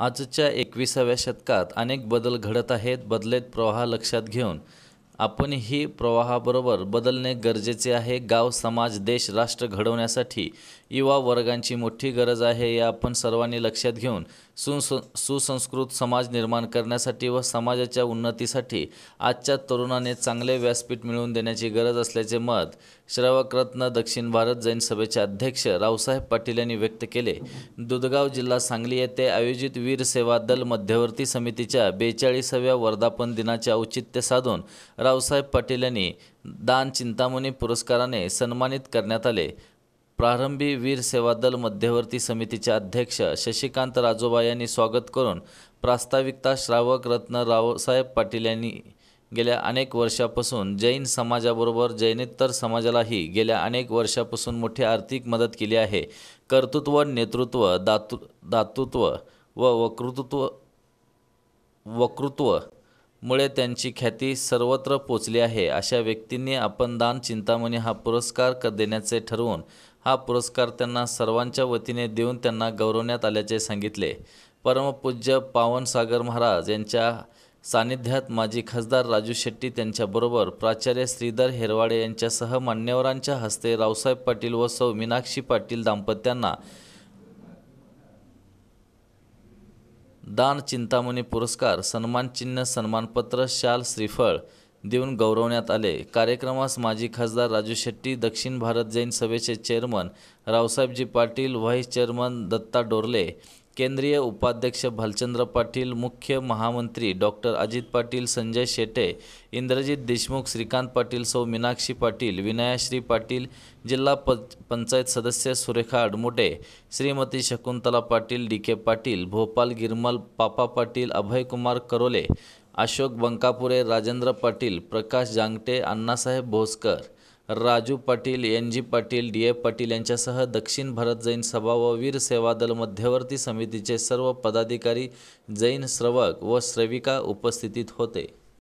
आजच्या एकविसाव्या शतकात अनेक बदल घडत आहेत. बदलेत प्रवाह लक्षात घेऊन. आपण ही प्रवाहाबरोबर बदलणे गरजेचे आहे. गाव समाज देश राष्ट्र घडवण्यासाठी युवा वर्गांची मोठी गरज आहे. हे आपण सर्वांनी लक्षात घेऊन सुस सुसंस्कृत समाज निर्माण करण्यासाठी व समाजाच्या उन्नतीसाठी आजच्या तरुणाने चांगले व्यासपीठ मिळवून देण्याची गरज असल्याचे मत श्रावकरत्न दक्षिण भारत जैन सभेचे अध्यक्ष रावसाहेब पाटील यांनी व्यक्त केले. दुधगाव जिल्हा सांगली येथे आयोजित वीर सेवा दल मध्यवर्ती समितीच्या बेचाळीसाव्या वर्धापन दिनाचे औचित्य साधून रावसाहेब पाटील यांनी दान चिंतामणी पुरस्काराने सन्मानित करण्यात आले. प्रारंभी वीर सेवा दल मध्यवर्ती समितीचे अध्यक्ष शशिकांत राजोबा यांनी स्वागत करून प्रास्ताविकता श्रावक रत्न रावसाहेब पाटील यांनी गेल्या अनेक वर्षापासून जैन समाजाबरोबर जैनेतर समाजालाही गेल्या अनेक वर्षापासून मोठी आर्थिक मदत केली आहे. कर्तृत्व नेतृत्व दातृ दातृत्व व वक्तृत्व वक्तृत्व मुळे त्यांची ख्याती सर्वत्र पोचली आहे. अशा व्यक्तींनी आपण दान चिंतामणी हा पुरस्कार क देण्याचे ठरवून हा पुरस्कार त्यांना सर्वांच्या वतीने देऊन त्यांना गौरवण्यात आल्याचे सांगितले. परमपूज्य पावनसागर महाराज यांच्या सानिध्यात माजी खासदार राजू शेट्टी त्यांच्याबरोबर प्राचार्य श्रीधर हेरवाडे यांच्यासह मान्यवरांच्या हस्ते रावसाहेब पाटील व सौ मीनाक्षी पाटील दाम्पत्यांना दान चिंतामणी पुरस्कार सन्मानचिन्ह सन्मानपत्र शाल श्रीफळ देऊन गौरवण्यात आले. कार्यक्रमास माजी खासदार राजू शेट्टी दक्षिण भारत जैन सभेचे chairman Raosahebji Patil vice chairman Datta Dorle केंद्रीय उपाध्यक्ष भालचंद्र पाटील मुख्य महामंत्री डॉक्टर अजित पाटील संजय शेटे इंद्रजित देशमुख श्रीकांत पाटील सौ मीनाक्षी पाटील विनयाश्री पाटील जिल्हा प पंचायत सदस्य Surekha Admute Shrimati Shakuntala Patil D K Patil Bhopal Girmal Papa Patil Abhaykumar Karole Ashok Bankapure Rajendra Patil Prakash Jangate Annasaheb Bhoskar Raju Patil N G Patil D A Patil यांच्यासह दक्षिण भारत जैन सभा व वीर सेवा दल मध्यवर्ती समितीचे सर्व पदाधिकारी जैन श्रवक व श्रविका उपस्थितीत होते.